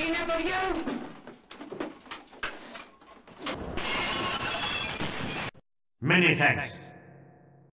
Marina, for you. Many thanks.